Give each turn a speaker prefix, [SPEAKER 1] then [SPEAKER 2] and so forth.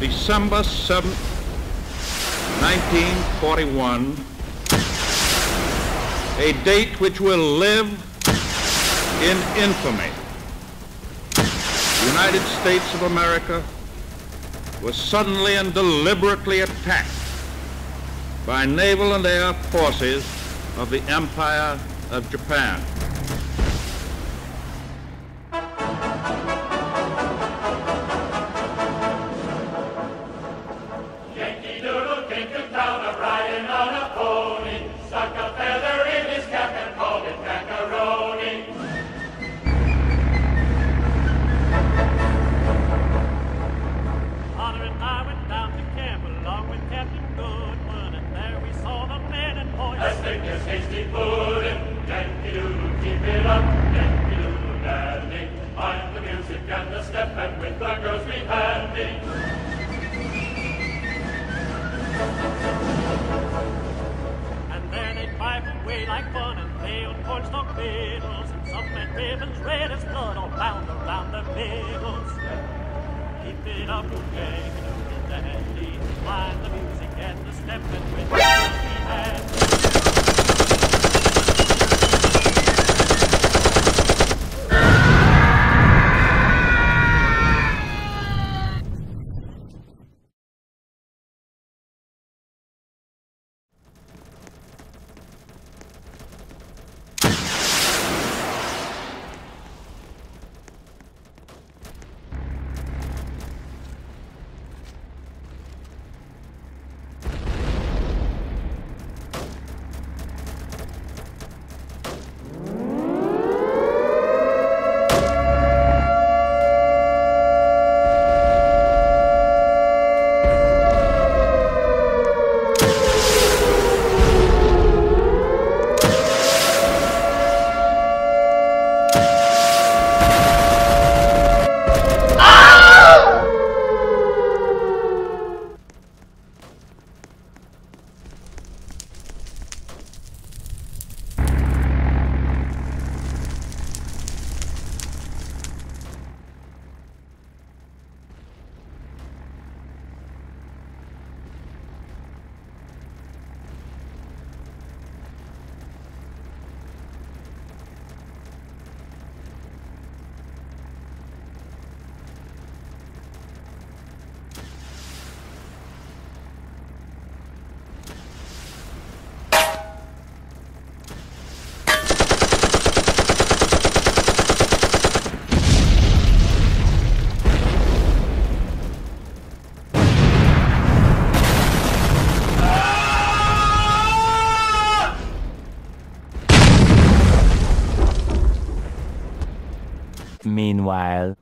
[SPEAKER 1] December 7, 1941, a date which will live in infamy. The United States of America was suddenly and deliberately attacked by naval and air forces of the Empire of Japan.
[SPEAKER 2] And
[SPEAKER 3] boys.
[SPEAKER 2] As thick as hasty pudding, Yankee Doodle keep it up, Yankee Doodle dandy. Mind the music and the step, and with the girls
[SPEAKER 3] pipe away like fun and on cornstalk and some ribbons red as blood all bound around their up, Doodle dandy. Mind the music and the step, and with the.
[SPEAKER 4] Meanwhile,